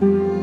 嗯